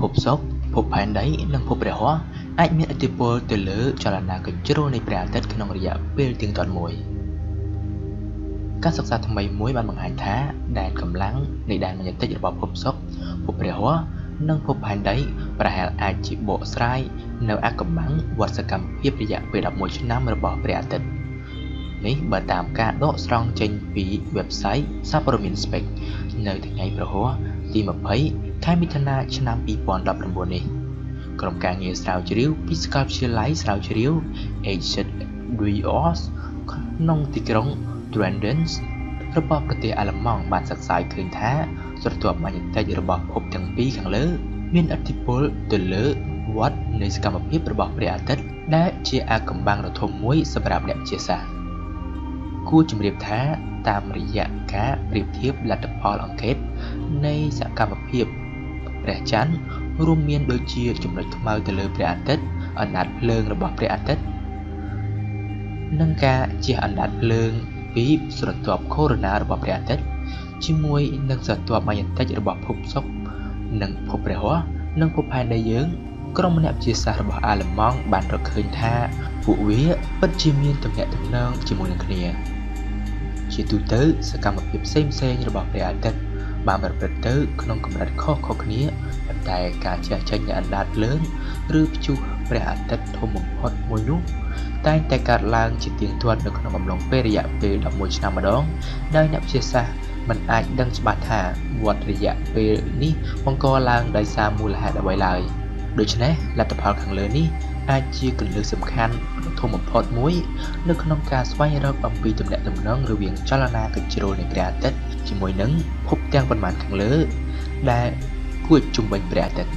ភពសុក្រភពផែនដីនិងភពព្រះហស្ថអាចមានឥទ្ធិពលទៅលើចលនាកញ្ជ្រោលនៃព្រះអាទិត្យក្នុងរយៈពេលទៀងទាត់មួយការសិក្សាថ្មីមួយបានបង្ហាញថាដែនកម្លាំងនៃដែនម៉ាញ់ទិករបស់ភពសុក្រភពព្រះហស្ថនិងភពផែនដីប្រហែលអាចជាបកស្រាយនៅអកម្បាំងវត្តសកម្មភាពរយៈពេល11ឆ្នាំរបស់ព្រះអាទិត្យ នេះបើតាមការដកស្រង់ចេញពី website សារព័ត៌មាន Spec នៅថ្ងៃប្រហ័សទី20ខែមិថុនាឆ្នាំ2019នេះក្រុមការងារស្រាវជ្រាវពីសាកលវិទ្យាល័យស្រាវជ្រាវ HZWOS ក្នុងទីក្រុង Drandens របស់ប្រទេសអាល្លឺម៉ង់បានសិក្សាឃើញថាស្រទាប់ម៉ាញ់ទិករបស់ភពទាំងពីរខាងលើ មានឥទ្ធិពលទៅលើវដ្តនៃសកម្មភាពរបស់ព្រះអាទិត្យដែលជាអាកម្បាំងដ៏ធំមួយសម្រាប់អ្នកវិទ្យាសាស្ត្រគួ រជម្រាបថាតាមរយៈការប្រៀបធៀបលទ្ធផលអង្កេត នៃសកម្មភាពព្រះច័ន្ទរួមមានដូចជាចំណុចខ្មៅទៅលើព្រះអាទិត្យអណ្ដាតភ្លើងរបស់ព្រះអាទិត្យនិងការជះអណ្ដាតភ្លើងពីស្រទាប់កូរ៉ូណារបស់ព្រះអាទិត្យជាមួយនឹងស្រទាប់ម៉ាញ់ទិករបស់ភពសុក្រនិងភពព្រះហស្ថនិងភពផែនដីយើងក្រុមអ្នកវិទ្យាសាស្ត្ររបស់អាល្លឺម៉ង់បានរកឃើញថាពួកវាពិតជាមានទំនាក់ទំនងជាមួយនឹងគ្នា ជាទូទៅសកម្មភាពផ្សេងៗរបស់ព្រះអាទិត្យបានប្រព្រឹត្តទៅក្នុងកម្រិតខុសៗគ្នាប៉ុន្តែការជះចេញនៃអណ្ដាតភ្លើងឬព្យុះព្រះអាទិត្យធំបំផុតមួយនោះតែងតែកើតឡើងជាទៀងទាត់នៅក្នុងអំឡុងពេលរយៈពេល11ឆ្នាំម្ដងដោយអ្នកវិទ្យាសាស្ត្រមិនអាចដឹងច្បាស់ថាវត្តរយៈពេលនេះបង្កឡើងដោយសារមូលហេតុអ្វីឡើយដូច្នេះលទ្ធផលខាងលើនេះ អាចជាគន្លឹះសំខាន់ធំបំផុតមួយ នៅក្នុងការស្វែងរកអំពីទំនាក់ទំនងរវាងចលនាកញ្ជ្រោលនៃព្រះអាទិត្យជាមួយនឹងភពទាំងប៉ុន្មានខាងលើ ដែលគួចជុំវិញព្រះអាទិត្យ